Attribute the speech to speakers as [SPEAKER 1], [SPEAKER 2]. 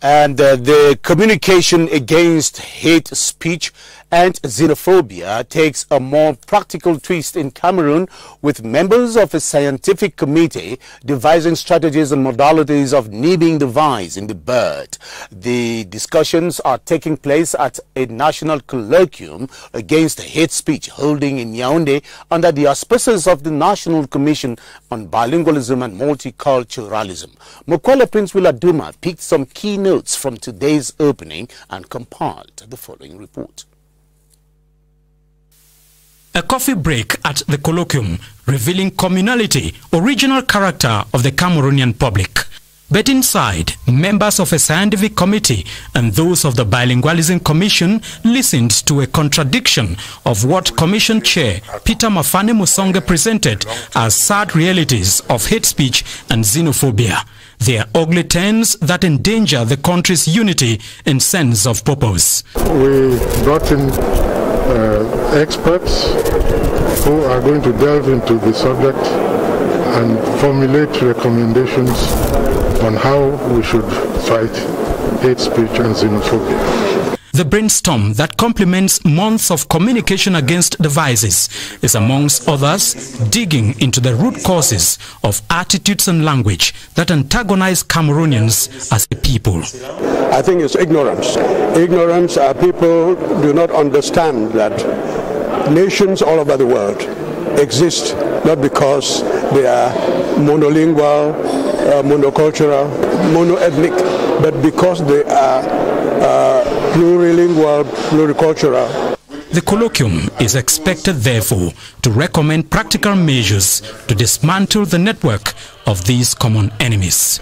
[SPEAKER 1] And uh, the communication against hate speech and xenophobia takes a more practical twist in Cameroon with members of a scientific committee devising strategies and modalities of nibbing the vines in the bud. The discussions are taking place at a national colloquium against hate speech holding in Yaoundé under the auspices of the National Commission on Bilingualism and Multiculturalism. Mokwele Prince Willaduma picked some key notes from today's opening and compiled the following report.
[SPEAKER 2] A coffee break at the colloquium revealing communality, original character of the Cameroonian public. But inside, members of a scientific committee and those of the Bilingualism Commission listened to a contradiction of what Commission Chair Peter Mafany Musonge presented as sad realities of hate speech and xenophobia. They are ugly turns that endanger the country's unity and sense of purpose.
[SPEAKER 3] We brought in Uh, experts who are going to delve into the subject and formulate recommendations on how we should fight hate speech and xenophobia.
[SPEAKER 2] The brainstorm that complements months of communication against the vices is amongst others digging into the root causes of attitudes and language that antagonize Cameroonians as a people.
[SPEAKER 4] I think it's ignorance. Ignorance are people do not understand that nations all over the world exist not because they are monolingual, uh, monocultural, monoethnic, but because they are uh, plurilingual, pluricultural.
[SPEAKER 2] The colloquium is expected, therefore, to recommend practical measures to dismantle the network of these common enemies.